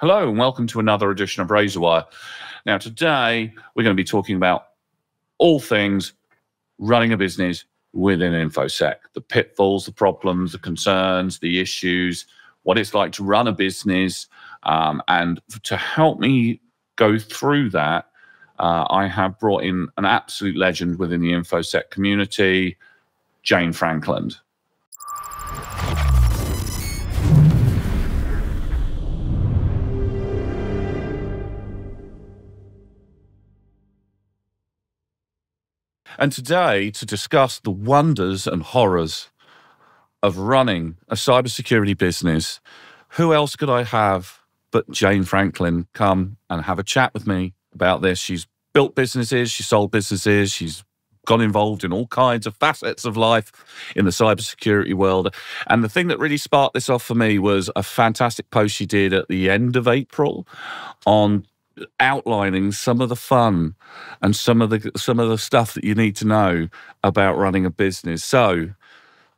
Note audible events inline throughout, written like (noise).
Hello, and welcome to another edition of Razorwire. Now, today we're going to be talking about all things running a business within InfoSec the pitfalls, the problems, the concerns, the issues, what it's like to run a business. Um, and to help me go through that, uh, I have brought in an absolute legend within the InfoSec community, Jane Frankland. And today, to discuss the wonders and horrors of running a cybersecurity business, who else could I have but Jane Frankland come and have a chat with me about this? She's built businesses, she's sold businesses, she's got involved in all kinds of facets of life in the cybersecurity world. And the thing that really sparked this off for me was a fantastic post she did at the end of April on outlining some of the fun and some of the some of the stuff that you need to know about running a business. So,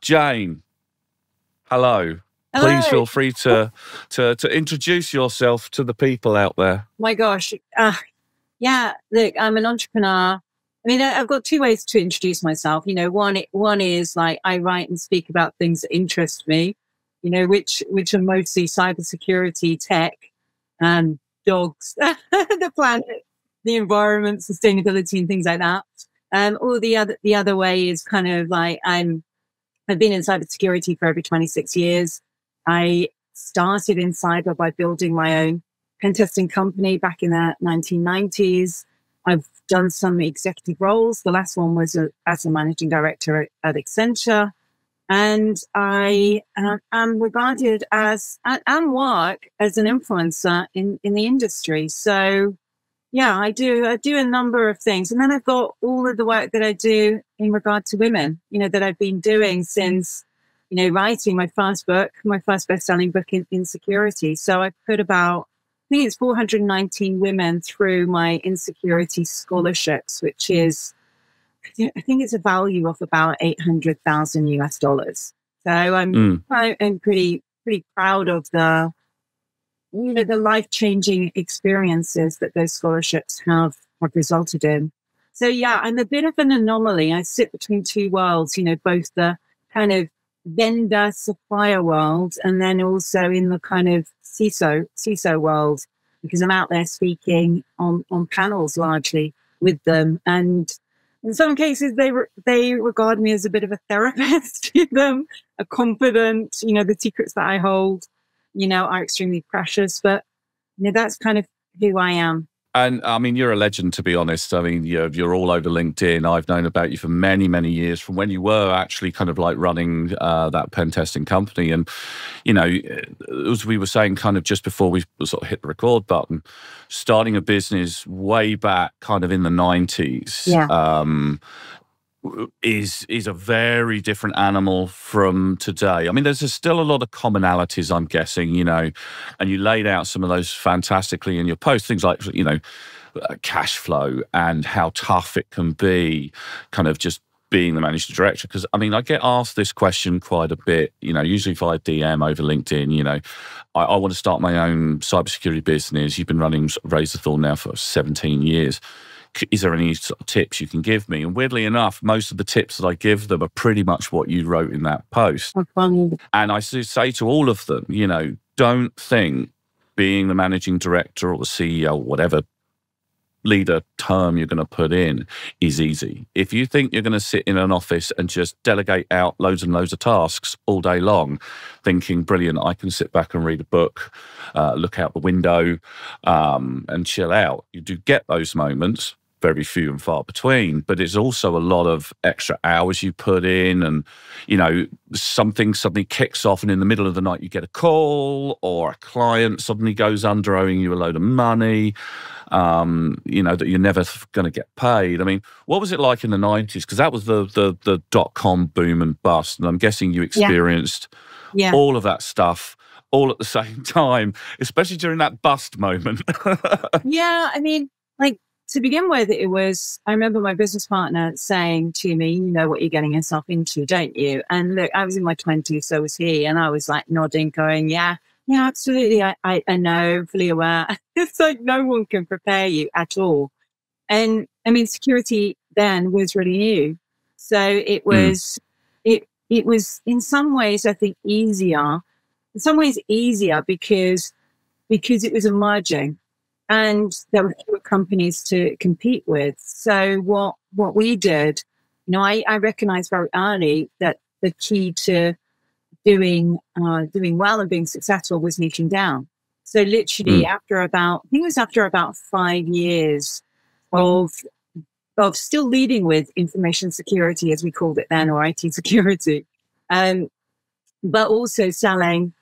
Jane, hello. Hello. Please feel free to, to to introduce yourself to the people out there. My gosh, uh, yeah. Look, I'm an entrepreneur. I mean, I've got two ways to introduce myself. You know, one one is like I write and speak about things that interest me. You know, which which are mostly cybersecurity, tech, and dogs, (laughs) the planet, the environment, sustainability, and things like that. Um, or the other the other way is kind of like I'm I've been in cybersecurity for over 26 years. I started in cyber by building my own pen testing company back in the 1990s. I've done some executive roles. The last one was a, as a managing director at, at Accenture and I uh, am regarded as and work as an influencer in in the industry. So yeah, I do I do a number of things, and then I've got all of the work that I do in regard to women. You know that I've been doing since you know writing my first book, my first best-selling book in insecurity. So I put about I think it's 419 women through my insecurity scholarships, which is I think it's a value of about 800,000 US dollars. So I'm, mm. I'm pretty, pretty proud of the, you know, the life changing experiences that those scholarships have, have resulted in. So yeah, I'm a bit of an anomaly. I sit between two worlds, you know, both the kind of vendor supplier world and then also in the kind of CISO, CISO world, because I'm out there speaking on, on panels largely with them. And in some cases, they re- they regard me as a bit of a therapist (laughs) to them, a confidant. You know, the secrets that I hold, you know, are extremely precious. But you know, that's kind of who I am. And I mean, you're a legend, to be honest. I mean, you're, you're all over LinkedIn. I've known about you for many, many years from when you were actually kind of like running uh, that pen testing company. And, you know, as we were saying kind of just before we sort of hit the record button, starting a business way back kind of in the 90s. Yeah. Um, is is a very different animal from today. I mean, there's still a lot of commonalities, I'm guessing, you know, and you laid out some of those fantastically in your post, things like, you know, uh, cash flow and how tough it can be, kind of just being the managing director. Because I mean, I get asked this question quite a bit, you know, usually via DM over LinkedIn, you know, I, I want to start my own cybersecurity business. You've been running Razorthorn now for 17 years is there any sort of tips you can give me? And weirdly enough, most of the tips that I give them are pretty much what you wrote in that post. And I say to all of them, you know, don't think being the managing director or the CEO, or whatever leader term you're going to put in is easy. If you think you're going to sit in an office and just delegate out loads and loads of tasks all day long, thinking, brilliant, I can sit back and read a book, uh, look out the window, um, and chill out. You do get those moments, very few and far between, but it's also a lot of extra hours you put in. And, you know, something suddenly kicks off, and in the middle of the night, you get a call, or a client suddenly goes under owing you a load of money, um, you know, that you're never going to get paid. I mean, what was it like in the 90s? Because that was the, the, the dot com boom and bust. And I'm guessing you experienced yeah. Yeah. all of that stuff all at the (laughs) same time, especially during that bust moment. (laughs) yeah, I mean, to begin with, it was, I remember my business partner saying to me, you know what you're getting yourself into, don't you? And look, I was in my 20s, so was he. And I was like nodding, going, yeah, Yeah, absolutely. I, I, I know, fully aware. (laughs) it's like no one can prepare you at all. And I mean, security then was really new. So it hmm. was, mm. it, it was in some ways, I think, easier. In some ways, easier because, because it was emerging and there were fewer companies to compete with. So what, what we did, you know, I, I recognized very early that the key to doing uh, doing well and being successful was niching down. So literally mm. after about, I think it was after about five years of of still leading with information security, as we called it then, or IT security, um, but also selling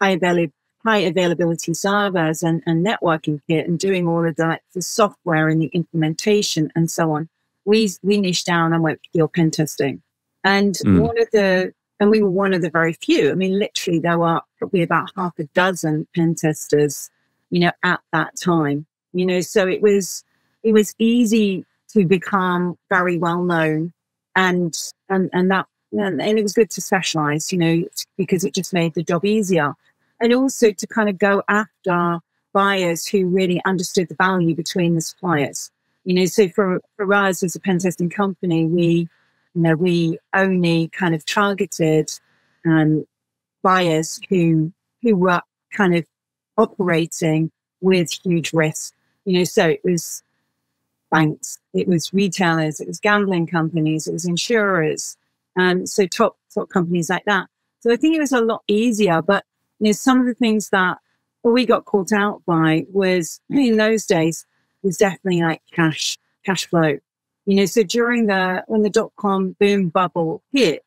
high, avail- high availability servers and, and networking kit and doing all of that, the software and the implementation and so on. We, we niched down and went pure pen testing. And mm. one of the and we were one of the very few. I mean, literally, there were probably about half a dozen pen testers, you know, at that time. You know, so it was it was easy to become very well known, and and and that and, and it was good to specialize, you know, because it just made the job easier, and also to kind of go after buyers who really understood the value between the suppliers. You know, so for for us as a pen testing company, we you know, we only kind of targeted um, buyers who who were kind of operating with huge risk. You know, so it was banks, it was retailers, it was gambling companies, it was insurers, and um, so top top companies like that. So I think it was a lot easier. But you know, some of the things that we got caught out by was in those days was definitely like cash cash flow. You know, so during the, when the dot com boom bubble hit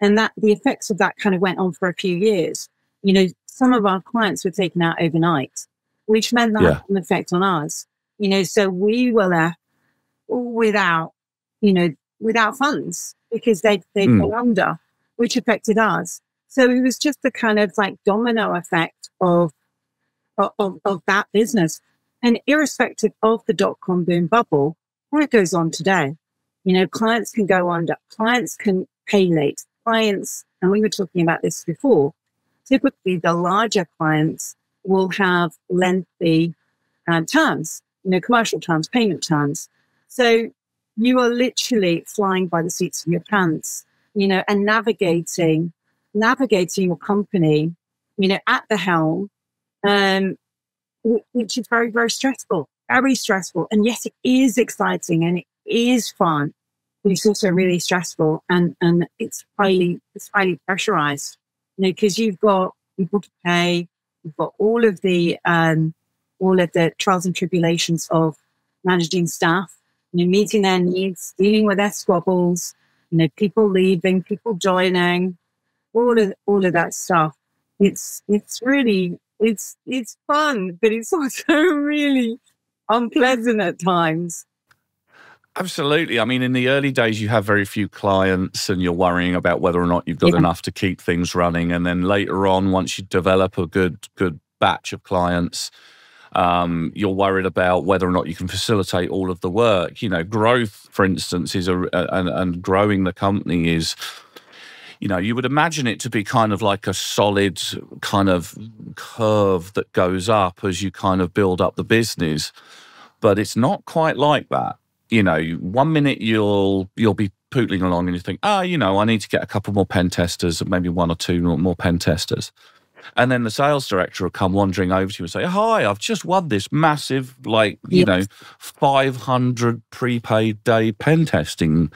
and that the effects of that kind of went on for a few years, you know, some of our clients were taken out overnight, which meant that yeah. had an effect on us. You know, so we were left without, you know, without funds because they, they mm. under, which affected us. So it was just the kind of like domino effect of, of, of that business. And irrespective of the dot com boom bubble, what goes on today. You know, clients can go under, clients can pay late, clients, and we were talking about this before, typically the larger clients will have lengthy uh, terms, you know, commercial terms, payment terms. So you are literally flying by the seats of your pants, you know, and navigating, navigating your company, you know, at the helm, um, which is very, very stressful very stressful. And yes, it is exciting and it is fun, but it's also really stressful and, and it's highly, it's highly pressurized, you know, because you've got people to pay, you've got all of the, um, all of the trials and tribulations of managing staff, you know, meeting their needs, dealing with their squabbles, you know, people leaving, people joining, all of, all of that stuff. It's, it's really, it's, it's fun, but it's (laughs) also really unpleasant at times. Absolutely. I mean, in the early days, you have very few clients and you're worrying about whether or not you've got yeah. enough to keep things running. And then later on, once you develop a good, good batch of clients, um, you're worried about whether or not you can facilitate all of the work. You know, growth, for instance, is a, and, and growing the company is you know, you would imagine it to be kind of like a solid kind of curve that goes up as you kind of build up the business, but it's not quite like that. You know, one minute you'll you'll be pootling along and you think, ah, oh, you know, I need to get a couple more pen testers, maybe one or two more pen testers. And then the sales director will come wandering over to you and say, Hi, I've just won this massive, like, you yes. know, 500 prepaid day pen testing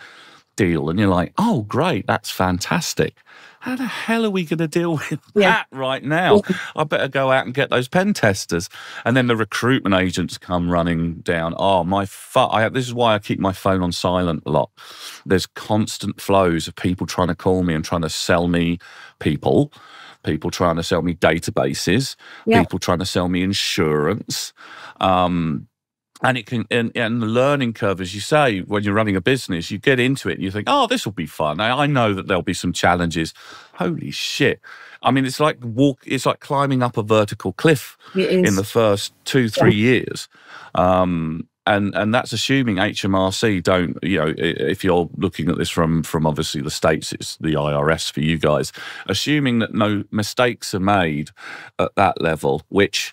deal. And you're like, oh, great, that's fantastic. How the hell are we going to deal (laughs) with yeah. that right now? I better go out and get those pen testers. And then the recruitment agents come running down. Oh, my fuck. This is why I keep my phone on silent a lot. There's constant flows of people trying to call me and trying to sell me people people trying to sell me databases, people trying to sell me insurance. Um, and it can and, and, the learning curve as you say when you're running a business you get into it and you think oh this will be fun I, I, know that there'll be some challenges holy shit i mean it's like walk it's like climbing up a vertical cliff in the first two three yeah. years um, and and that's assuming HMRC don't. You know, if you're looking at this from from obviously the states, it's the IRS for you guys. Assuming that no mistakes are made at that level, which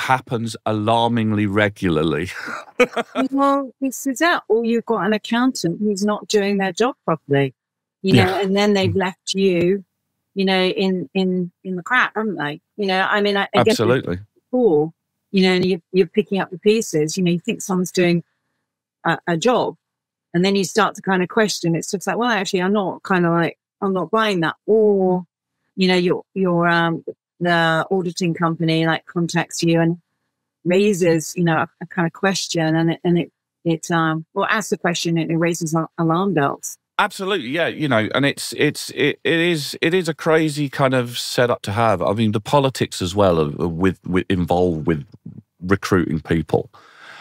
happens alarmingly regularly. (laughs) well, this is it. Or you've got an accountant who's not doing their job properly, you know, yeah. and then they've left you, you know, in in in the crap, haven't they? You know, I mean, I, absolutely. Before, you know, and you, you're picking up the pieces. You know, you think someone's doing a, a job, and then you start to kind of question. It's just like, well, actually, I'm not kind of like I'm not buying that, or you know, your your um the auditing company like contacts you and raises, you know, a, a kind of question and it, and it, it, um, well, asks the question and it raises alarm bells. Absolutely, yeah. You know, and it's it's it, it is it is a crazy kind of setup to have. I mean, the politics as well are, with, with involved with recruiting people.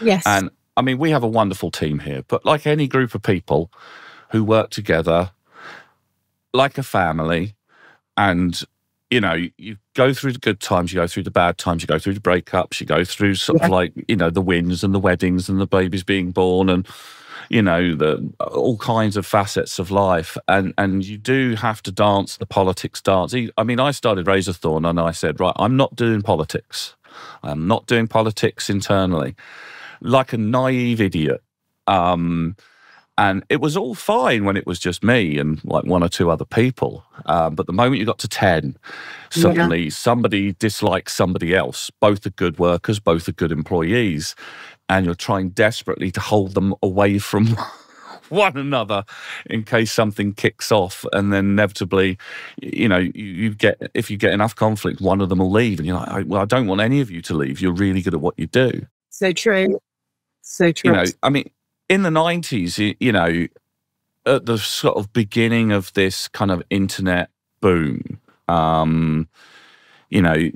Yes, and I mean, we have a wonderful team here, but like any group of people who work together, like a family, and you know, you go through the good times, you go through the bad times, you go through the breakups, you go through sort yeah. of like, you know, the wins and the weddings and the babies being born and, you know, the all kinds of facets of life. And and you do have to dance the politics dance. I mean, I started Razorthorn and I said, right, I'm not doing politics. I'm not doing politics internally. Like a naive idiot. Um, and it was all fine when it was just me and like one or two other people. Um, but the moment you got to 10, suddenly yeah. somebody dislikes somebody else. Both are good workers, both are good employees. And you're trying desperately to hold them away from (laughs) one another in case something kicks off. And then inevitably, you know, you, you get, if you get enough conflict, one of them will leave. And you're like, well, I don't want any of you to leave. You're really good at what you do. So true. So true. You know, I mean, in the 90s, you know, at the sort of beginning of this kind of internet boom, um, you know,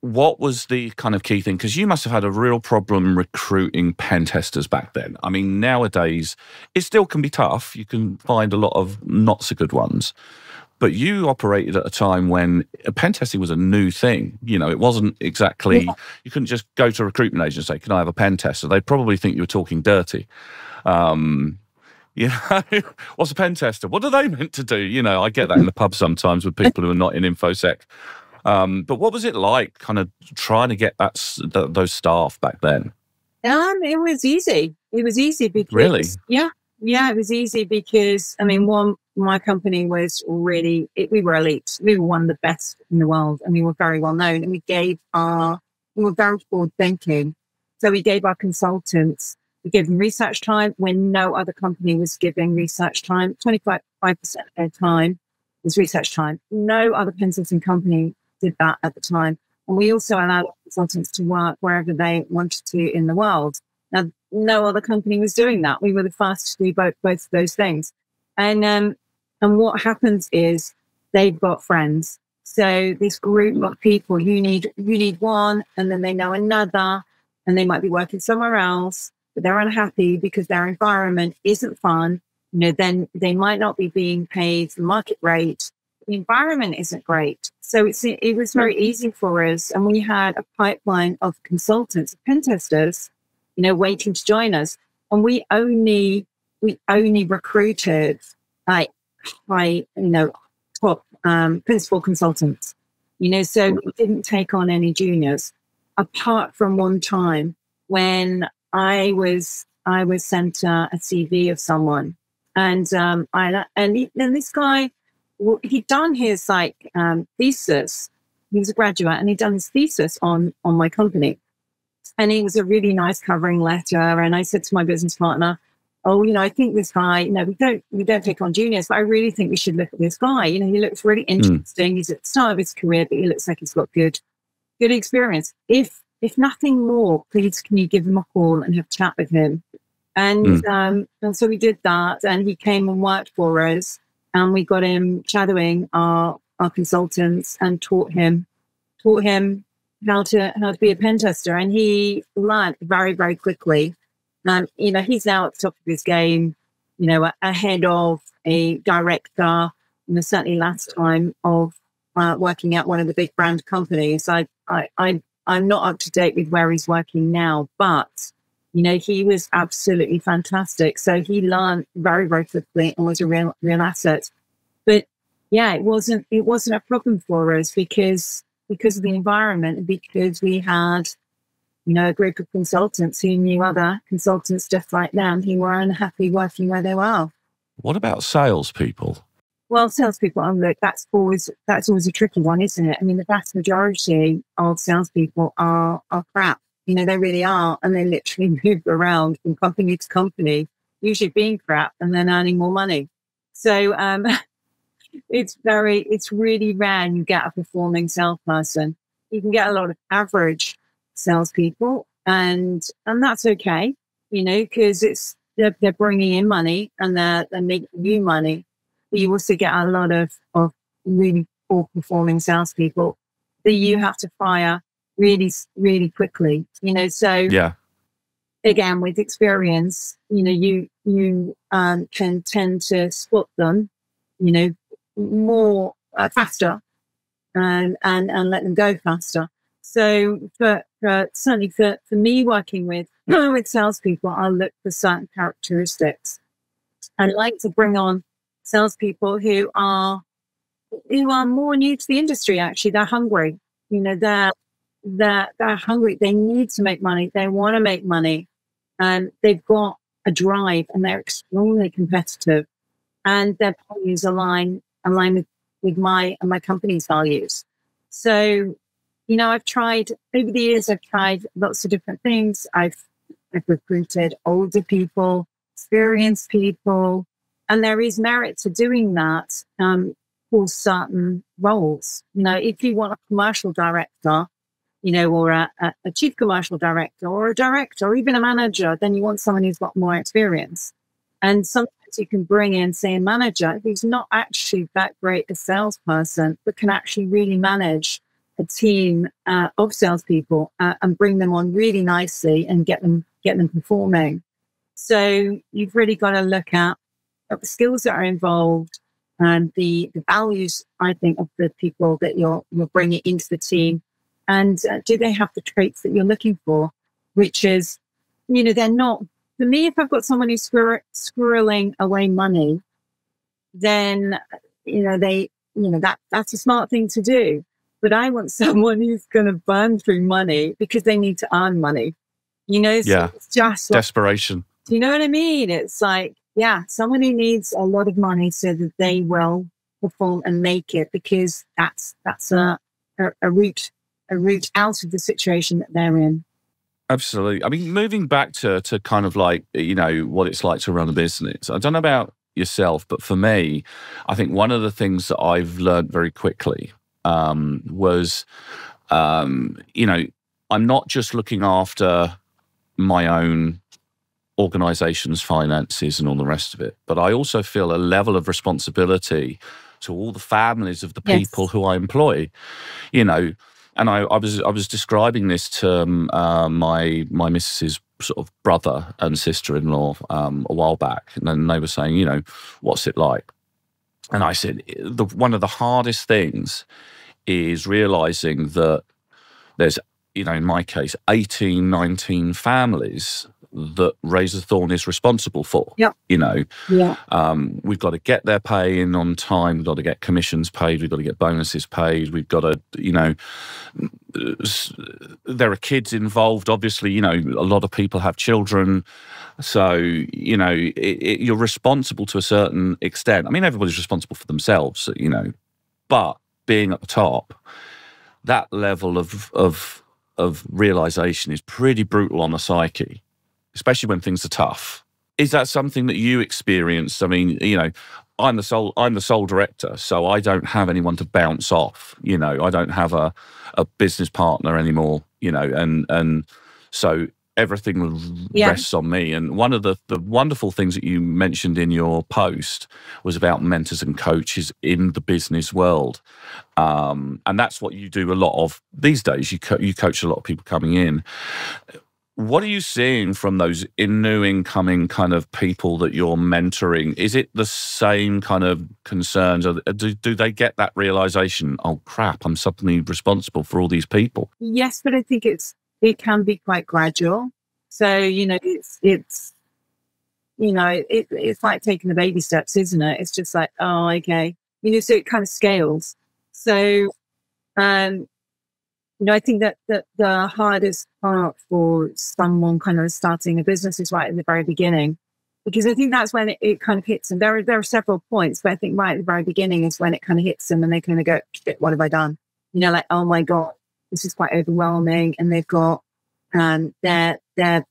what was the kind of key thing? Because you must have had a real problem recruiting pen testers back then. I mean, nowadays it still can be tough. You can find a lot of not so good ones. But you operated at a time when pen testing was a new thing. You know, it wasn't exactly, yeah. you couldn't just go to a recruitment agent and say, Can I have a pen tester? They'd probably think you were talking dirty. Um, you (laughs) know, what's a pen tester? What are they meant to do? You know, I get that in the pub sometimes with people who are not in infosec. Um, but what was it like, kind of trying to get that those staff back then? Um, it was easy. It was easy because really, yeah, yeah, it was easy because I mean, one my company was really, it, we were elite. We were one of the best in the world and we were very well known and we gave our, we were very forward thinking. So we gave our consultants, we gave them research time when no other company was giving research time. 25% of their time was research time. No other consulting company did that at the time. And we also allowed consultants to work wherever they wanted to in the world. Now, no other company was doing that. We were the first to do both, both of those things. And um, and what happens is they've got friends. So this group of people, you need you need one, and then they know another, and they might be working somewhere else, but they're unhappy because their environment isn't fun. You know, then they might not be being paid the market rate. The environment isn't great. So it's it was very mm-hmm. easy for us, and we had a pipeline of consultants, pen testers, you know, waiting to join us, and we only we only recruited like high, you know, top um, principal consultants. You know, so we didn't take on any juniors, apart from one time when I was I was sent uh, a CV of someone, and um, I and, he, and this guy well, he'd done his like um, thesis. He was a graduate, and he'd done his thesis on on my company, and it was a really nice covering letter. And I said to my business partner, oh, you know, I think this guy, you know, we don't we don't pick on juniors, but I really think we should look at this guy. You know, he looks really hmm. interesting. Mm. He's at the start of his career, but he looks like he's got good good experience. If if nothing more, please can you give him a call and have a chat with him? And mm. um, and so we did that, and he came and worked for us, and we got him shadowing our our consultants and taught him taught him how to how to be a pen tester, and he learned very very quickly um, you know, he's now at the top of his game, you know, ahead of a director, you know, certainly last time of uh, working at one of the big brand companies. I, I, I I'm not up to date with where he's working now, but you know, he was absolutely fantastic. So he learned very, very quickly and was a real, real asset. But yeah, it wasn't, it wasn't a problem for us because, because of the environment, because we had, you know, a group of consultants who knew other consultants just like them who were unhappy working where they were. What about salespeople? Well, salespeople, and look, that's always that's always a tricky one, isn't it? I mean, the vast majority of salespeople are are crap. You know, they really are, and they literally (laughs) move around from company to company, usually being crap and then earning more money. So um, (laughs) it's very, it's really rare you get a performing salesperson. You can get a lot of average salespeople, and and that's okay, you know, because it's they're, they're bringing in money and they're they're making you money you also get a lot of, of really poor performing salespeople that you have to fire really, really quickly. You know, so yeah. Again, with experience, you know, you you um, can tend to spot them, you know, more uh, faster, and and and let them go faster. So for, for certainly for, for me working with (clears throat) with salespeople, I look for certain characteristics. I like to bring on salespeople who are who are more new to the industry. Actually, they're hungry. You know, they're they're they're hungry. They need to make money. They want to make money, and they've got a drive, and they're extremely competitive, and their values align align with, with my and my company's values. So, you know, I've tried over the years. I've tried lots of different things. I've I've recruited older people, experienced people, and there is merit to doing that um, for certain roles. You know, if you want a commercial director, you know, or a, a, chief commercial director or a director or even a manager, then you want someone who's got more experience. And sometimes you can bring in, say, a manager who's not actually that great a salesperson, but can actually really manage a team uh, of salespeople uh, and bring them on really nicely and get them get them performing. So you've really got to look at the skills that are involved and the, the values, I think, of the people that you're, you're bringing into the team. And uh, do they have the traits that you're looking for? Which is, you know, they're not, for me, if I've got someone who's squir- squirreling away money, then, you know, they, you know, that, that's a smart thing to do. But I want someone who's going to burn through money because they need to earn money. You know, so yeah. it's just like, desperation. Do you know what I mean? It's like, yeah, someone who needs a lot of money so that they will perform and make it because that's that's a, a, a route a route out of the situation that they're in. Absolutely. I mean, moving back to to kind of like you know what it's like to run a business. I don't know about yourself, but for me, I think one of the things that I've learned very quickly um, was, um, you know, I'm not just looking after my own organizations, finances, and all the rest of it. But I also feel a level of responsibility to all the families of the people who I employ. You know, and I, I, was I was describing this to um, uh, my my missus's sort of brother and sister in law um, a while back, and then they were saying, you know, what's it like? And I said, the, one of the hardest things is realizing that there's, you know, in my case, 18, 19 families that Razorthorn is responsible for. Yeah. You know, yeah. Um, we've got to get their pay in on time. We've got to get commissions paid. We've got to get bonuses paid. We've got to, you know, there are kids involved. Obviously, you know, a lot of people have children. So, you know, it, it, you're responsible to a certain extent. I mean, everybody's responsible for themselves, you know, but being at the top, that level of, of, of realization is pretty brutal on the psyche especially when things are tough. Is that something that you experienced? I mean, you know, I'm the sole I'm the sole director, so I don't have anyone to bounce off. You know, I don't have a a business partner anymore. You know, and and so everything yeah. rests on me. And one of the the wonderful things that you mentioned in your post was about mentors and coaches in the business world, um, and that's what you do a lot of these days. You co- you coach a lot of people coming in what are you seeing from those in new incoming kind of people that you're mentoring? Is it the same kind of concerns? Do, do they get that realization? Oh crap! I'm suddenly responsible for all these people. Yes, but I think it's it can be quite gradual. So you know, it's it's you know, it, it's like taking the baby steps, isn't it? It's just like, oh, okay, you know, so it kind of scales. So, um, you know, I think that, that the hardest part for someone kind of starting a business is right at the very beginning, because I think that's when it, it kind of hits them. There are, there are several points, but I think right at the very beginning is when it kind of hits them and they kind of go, shit, what have I done? You know, like, oh my God, this is quite overwhelming. And they've got, um, their, their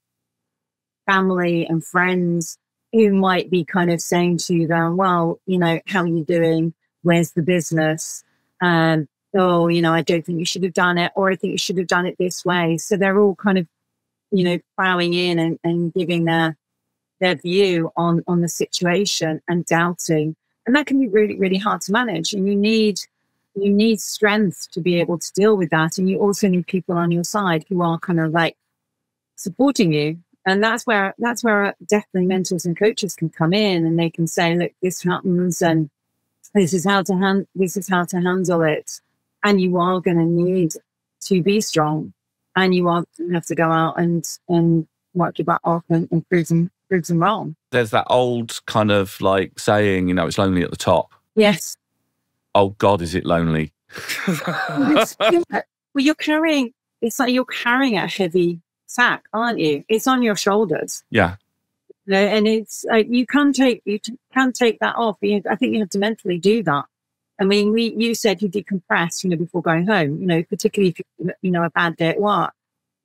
family and friends who might be kind of saying to them, well, you know, how are you doing? Where's the business? Um, oh, you know, I don't think you should have done it, or I think you should have done it this way. So they're all kind of, you know, plowing in and, and giving their their view on on the situation and doubting. And that can be really, really hard to manage. And you need you need strength to be able to deal with that. And you also need people on your side who are kind of like supporting you. And that's where that's where definitely mentors and coaches can come in and they can say, look, this happens and this is how to hand this is how to handle it and you are going to need to be strong and you are going to have to go out and and work your butt off and, and prove them prove them wrong. There's that old kind of like saying you know it's lonely at the top. Yes. Oh god is it lonely? (laughs) Well you're carrying it's like you're carrying a heavy sack aren't you? It's on your shoulders. Yeah. You know, and it's like you can't take you can't take that off. You, I think you have to mentally do that. I mean, we you said you decompress, you know, before going home. You know, particularly if you know a bad day at work.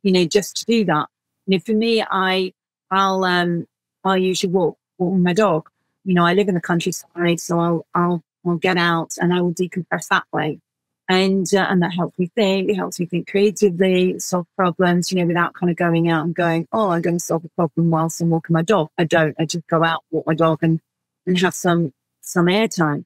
You know, just to do that. You know, for me, I I'll um I usually walk walk with my dog. You know, I live in the countryside, so I'll I'll I'll get out and I will decompress that way and uh, and that helps me think. It helps me think creatively, solve problems. You know, without kind of going out and going, oh, I'm going to solve a problem whilst I'm walking my dog. I don't. I just go out, walk my dog, and and have some some airtime.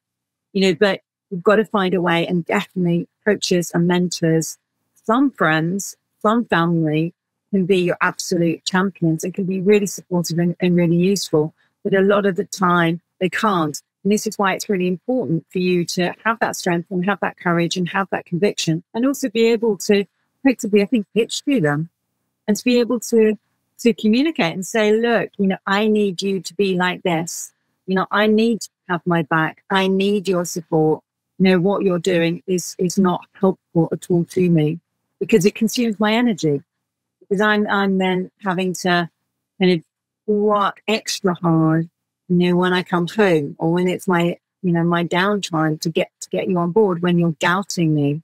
You know, but you've got to find a way, and definitely coaches and mentors, some friends, some family can be your absolute champions and can be really supportive and, and really useful. But a lot of the time, they can't and this is why it's really important for you to have that strength and have that courage and have that conviction and also be able to effectively, I think, pitch to them and to be able to to communicate and say, look, you know, I need you to be like this. You know, I need to have my back. I need your support. Know, what you're doing is is not helpful at all to me because it consumes my energy. Because I'm I'm then having to kind of work extra hard you know, when I come home or when it's my, you know, my downtime to get to get you on board when you're doubting me.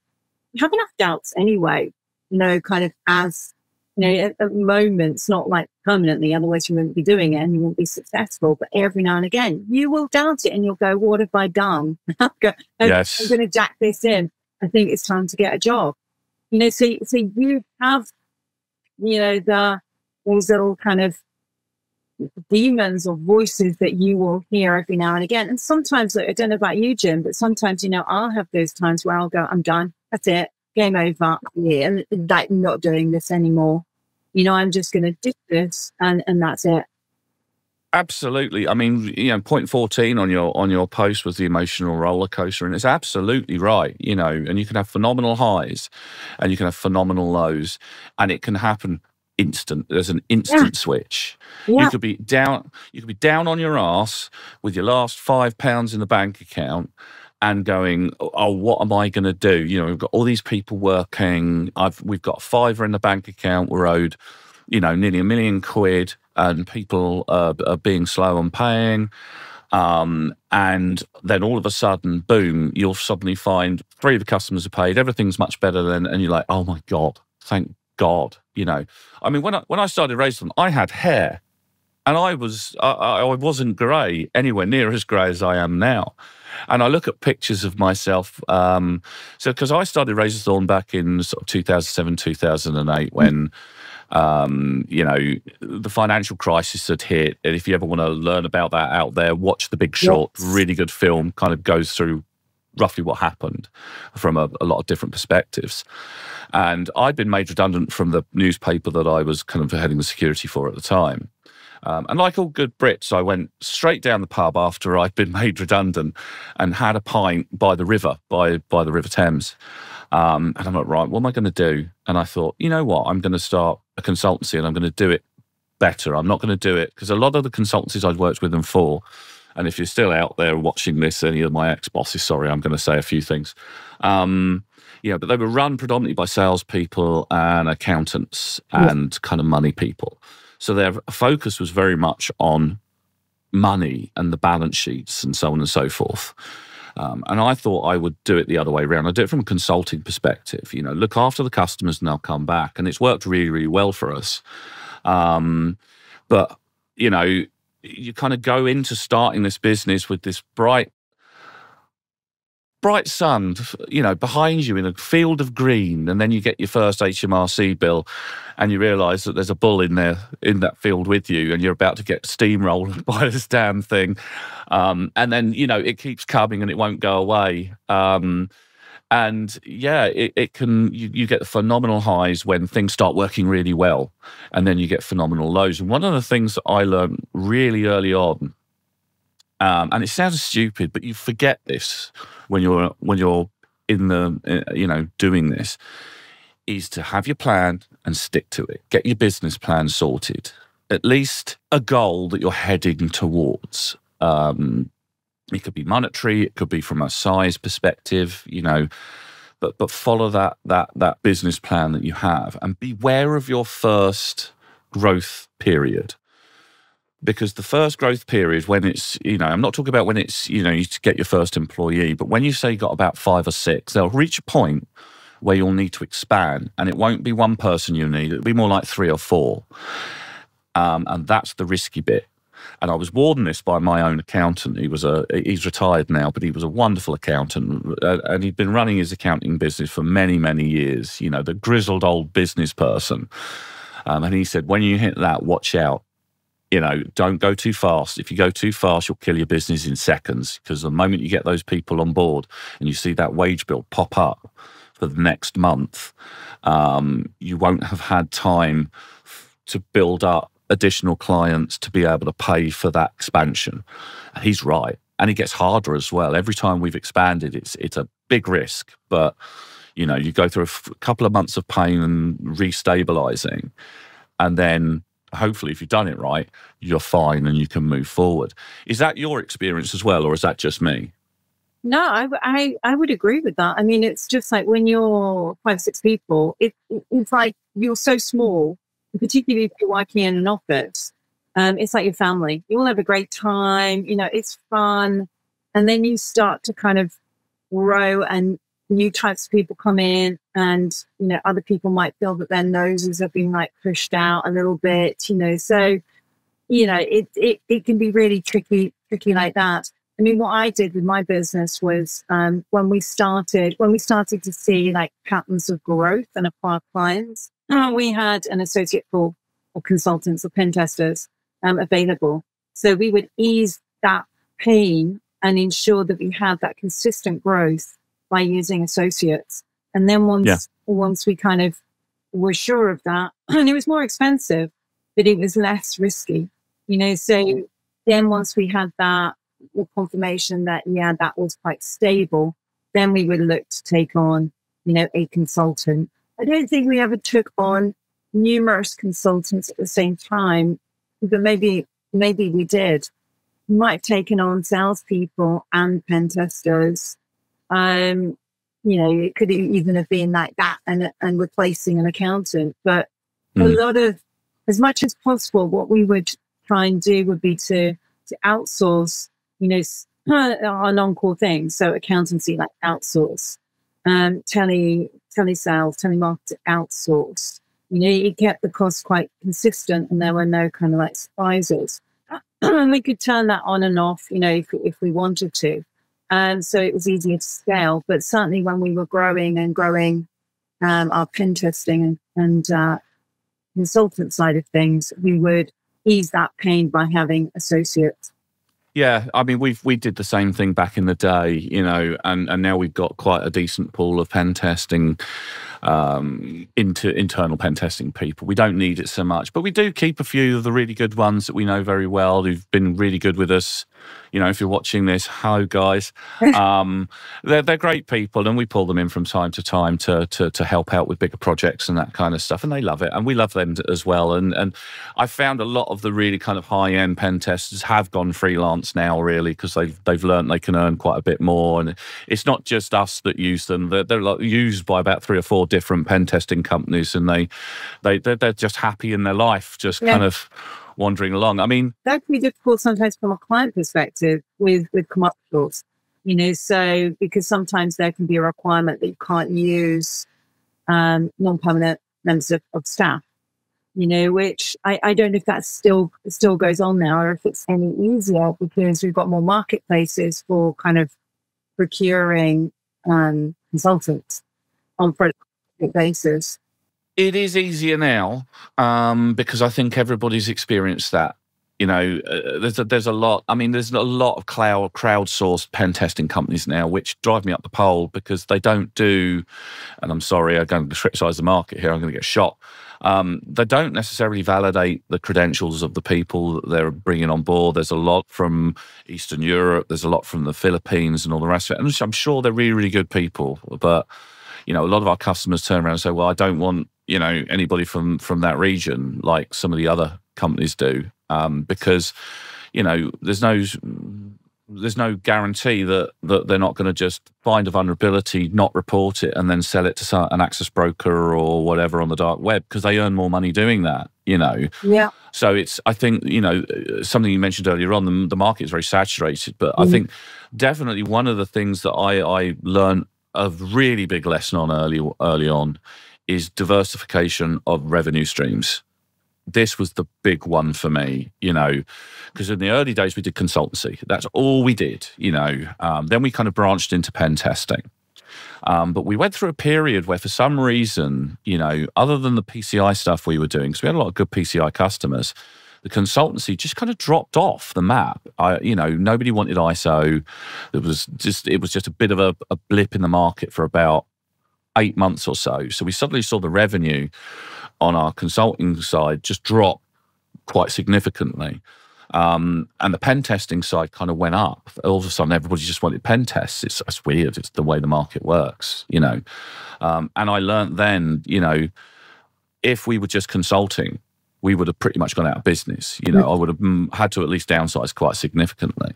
You have enough doubts anyway, you know, kind of as you know, at, at moments, not like permanently, otherwise you wouldn't be doing it and you won't be successful. But every now and again, you will doubt it and you'll go, What have I done? (laughs) I'm, yes. I'm going to jack this in. I think it's time to get a job. You know, so, so you have, you know, the, these little kind of demons or voices that you will hear every now and again. And sometimes, I don't know about you, Jim, but sometimes, you know, I'll have those times where I'll go, I'm done. That's it. Game over. Yeah. And like not doing this anymore. You know, I'm just going to do this and, and that's it. Absolutely. I mean, you know, point 14 on your on your post was the emotional roller coaster and it's absolutely right, you know, and you can have phenomenal highs and you can have phenomenal lows and it can happen instant. There's an instant yeah. switch. Yeah. You could be down. You could be down on your ass with your last five pounds in the bank account, and going, "Oh, what am I going to do?" You know, we've got all these people working. I've we've got fiver in the bank account. We're owed, you know, nearly a million quid, and people are, are being slow on paying. Um, and then all of a sudden, boom, you'll suddenly find three of the customers are paid. Everything's much better than, and you're like, oh my God, thank God, you know. I mean, when I, when I started Razorthorn, I had hair, and I was I, I wasn't grey anywhere near as grey as I am now. And I look at pictures of myself. Um, so, because I started Razorthorn back in sort of 2007, 2008, when, um, you know, the financial crisis had hit. And if you ever want to learn about that out there, watch The Big Short. Yes. Really good film, kind of goes through roughly what happened from a, a, lot of different perspectives. And I'd been made redundant from the newspaper that I was kind of heading the security for at the time. Um, and like all good Brits, I went straight down the pub after I'd been (laughs) made redundant and had a pint by the river, by by the River Thames. Um, and I'm like, right, what am I going to do? And I thought, you know what, I'm going to start a consultancy and I'm going to do it better. I'm not going to do it because a lot of the consultancies I'd worked with them for, and if you're still out there watching this, any of my ex bosses, sorry, I'm going to say a few things. Um, yeah, but they were run predominantly by salespeople and accountants and yeah. kind of money people. So their focus was very much on money and the balance sheets and so on and so forth. Um, and I thought I would do it the other way around. I do it from a consulting perspective, you know, look after the customers and they'll come back. And it's worked really, really well for us. Um, but, you know, you kind of go into starting this business with this bright bright sun, you know, behind you in a field of green, and then you get your first HMRC bill, and you realise that there's a bull in there in that field with you, and you're about to get steamrolled (laughs) by this damn thing, um, and then you know it keeps coming and it won't go away. Um, and yeah, it, it can you, you get phenomenal highs when things start working really well, and then you get phenomenal lows. And one of the things that I learned really early on um, and it sounds stupid, but you forget this when you're when you're in the uh, you know doing this is to have your plan and stick to it. Get your business plan sorted. At least a goal that you're heading towards. Um, it could be monetary. It could be from a size perspective. You know, but but follow that that that business plan that you have and beware of your first growth period because the first growth period when it's you know i'm not talking about when it's you know you get your first employee but when you say you got about five or six they'll reach a point where you'll need to expand and it won't be one person you need it'll be more like three or four um, and that's the risky bit and I was warned this by my own accountant. He was a he's retired now, but he was a wonderful accountant, and he'd been running his accounting business for many many years. You know, the grizzled old business person. Um, and he said, when you hit that, watch out you know, don't go too fast. If you go too fast, you'll kill your business in seconds because the moment you get those people on board and you see that wage bill pop up for the next month, um, you won't have had time to build up additional clients to be able to pay for that expansion. And he's right. And it gets harder as well. Every time we've expanded, it's it's a big risk, but you know, you go through a couple of months of pain and restabilizing, and then hopefully, if you've done it right, you're fine and you can move forward. Is that your experience as well, or is that just me? No, I, I, I would agree with that. I mean, it's just like when you're five, six people, it, it's like you're so small, particularly if you're working in an office. Um, it's like your family. You all have a great time. You know, it's fun. And then you start to kind of grow and new types of people come in and you know other people might feel that their noses have been like pushed out a little bit you know so you know it it, it can be really tricky tricky like that. I mean what i did with my business was um, when we started when we started to see like patterns of growth and acquire clients uh, we had an associate for or consultants or pen testers um, available. So we would ease that pain and ensure that we had that consistent growth by using associates. And then once yeah. once we kind of were sure of that, (clears throat) and it was more expensive, but it was less risky. You know, so then once we had that confirmation that yeah, that was quite stable, then we would look to take on, you know, a consultant. I don't think we ever took on numerous consultants at the same time, but maybe maybe we did. We might have taken on salespeople and pen testers um, you know, it could even have been like that and, and replacing an accountant. But mm. a hmm. lot of, as much as possible, what we would try and do would be to, to outsource, you know, (clears throat) our non-core things. So accountancy, like outsource, um, tele, telesales, telemarketing outsource. You know, you kept the cost quite consistent and there were no kind of like surprises. and (clears throat) we could turn that on and off, you know, if, if we wanted to. And so it was easier to scale. But certainly when we were growing and growing um, our pen testing and, and uh, consultant side of things, we would ease that pain by having associates. Yeah, I mean, we've we did the same thing back in the day, you know, and and now we've got quite a decent pool of pen testing um, into internal pen testing people. We don't need it so much, but we do keep a few of the really good ones that we know very well who've been really good with us. You know, if you're watching this, hello guys. (laughs) Um, they're they're great people, and we pull them in from time to time to to to help out with bigger projects and that kind of stuff, and they love it, and we love them as well. And and I found a lot of the really kind of high end pen testers have gone freelance now, really, because they've they've learned they can earn quite a bit more, and it's not just us that use them; they're, they're used by about three or four different pen testing companies, and they they they're, they're just happy in their life, just Yeah. kind of wandering along. I mean, that can be difficult sometimes from a client perspective with with commercials you know so because sometimes there can be a requirement that you can't use um, non-permanent members of, of staff you know which I, I don't know if that still still goes on now or if it's any easier because we've got more marketplaces for kind of procuring um, consultants on a project basis It is easier now um, because I think everybody's experienced that. You know, uh, there's a, there's a lot. I mean, there's a lot of cloud crowdsourced pen testing companies now, which drive me up the pole because they don't do. And I'm sorry, I'm going to criticize the market here. I'm going to get shot. Um, they don't necessarily validate the credentials of the people that they're bringing on board. There's a lot from Eastern Europe. There's a lot from the Philippines and all the rest of it. And I'm sure they're really, really good people, but you know, a lot of our customers turn around and say, "Well, I don't want you know anybody from from that region like some of the other companies do," um, because you know there's no there's no guarantee that that they're not going to just find a vulnerability, not report it, and then sell it to some, an access broker or whatever on the dark web because they earn more money doing that. You know, yeah so it's, I think, you know, something you mentioned earlier on, the, the market is very saturated. But I Mhm. think definitely one of the things that I, I learned a really big lesson on early, early on is diversification of revenue streams. This was the big one for me, you know, because in the early days we did consultancy. That's all we did, you know. Um, then we kind of branched into pen testing. Um, but we went through a period where, for some reason, you know, other than the PCI stuff we were doing, because we had a lot of good PCI customers, the consultancy just kind of dropped off the map. I, you know, nobody wanted ISO. It was just, it was just a bit of a, a blip in the market for about eight months or so. So we suddenly saw the revenue on our consulting side just drop quite significantly. Um, and the pen testing side kind of went up. All of a sudden, everybody just wanted pen tests. It's, it's weird. It's the way the market works, you know. Um, and I learned then, you know, if we were just consulting, we would have pretty much gone out of business. You know, I would have mm, had to at least downsize quite significantly.